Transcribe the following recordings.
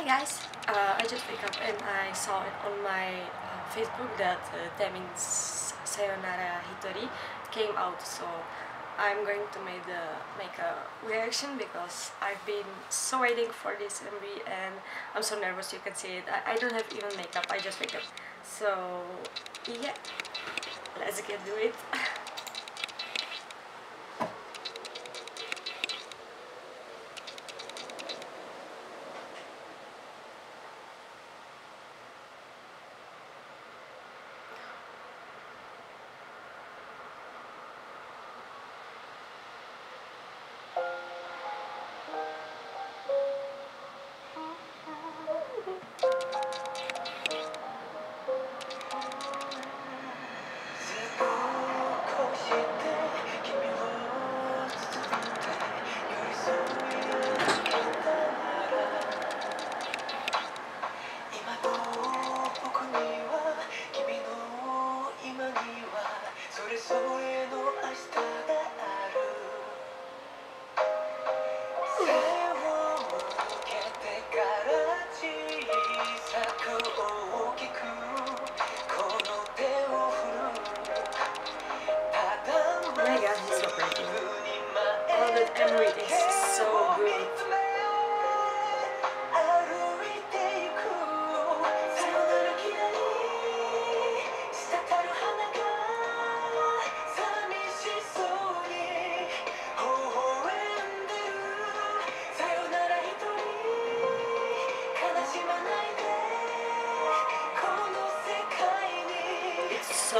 Hi guys! Uh, I just woke up and I saw it on my uh, Facebook that uh, Taemin's Sayonara Hitori came out so I'm going to make, the, make a reaction because I've been so waiting for this MV and I'm so nervous you can see it. I, I don't have even makeup, I just wake up. So yeah, let's get to it.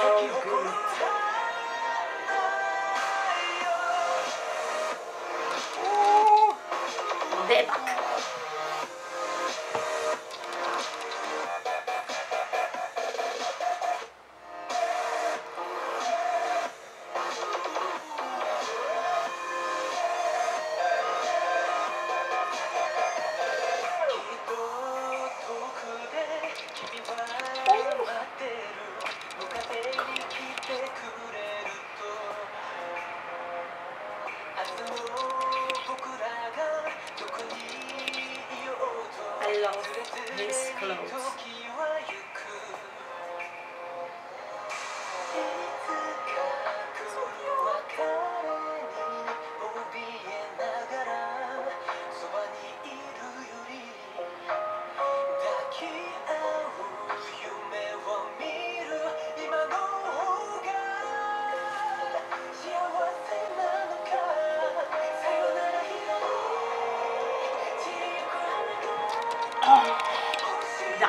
so good. 대박. I his clothes.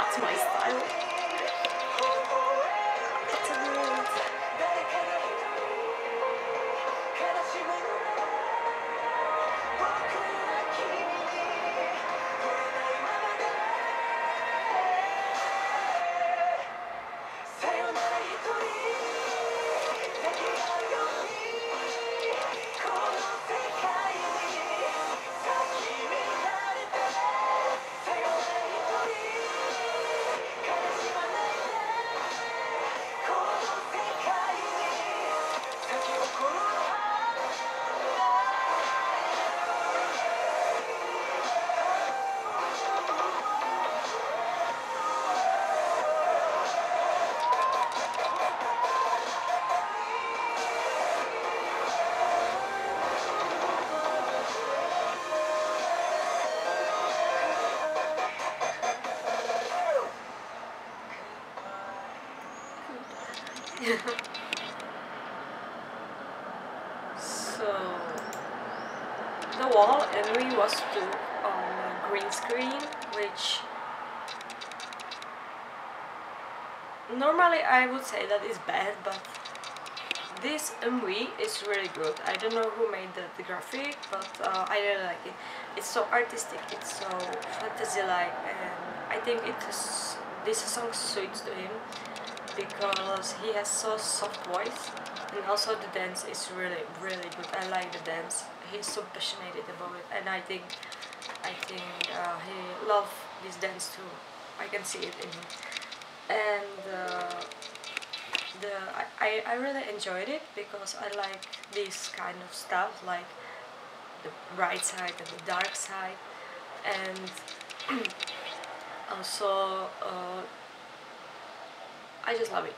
That's my style. So the wall anyway was to on green screen which normally I would say that is bad but this MV is really good. I don't know who made the, the graphic but uh, I really like it. It's so artistic, it's so fantasy-like and I think it is, this song suits to him because he has so soft voice and also the dance is really really good. I like the dance. He's so passionate about it and I think I think uh, he loves this dance too. I can see it in him. And uh, the I, I really enjoyed it because I like this kind of stuff like the bright side and the dark side. And also uh, I just love it.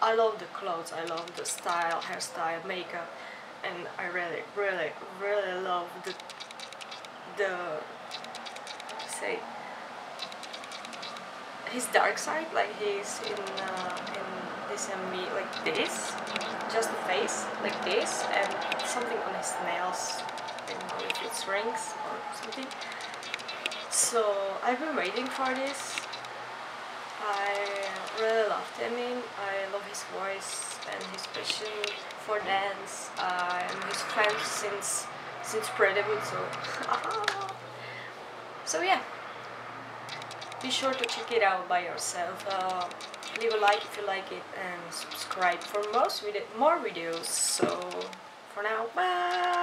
I love the clothes I love the style hairstyle makeup and I really really really love the the say his dark side like he's in uh, in this MV like this just the face like this and something on his nails know if it's rings or something. So I've been waiting for this I really love Taemin I love his voice and his passion for dance. I'm his fan since since Predebut so. So yeah. Be sure to check it out by yourself. Uh, leave a like if you like it and subscribe for most video more videos. So for now bye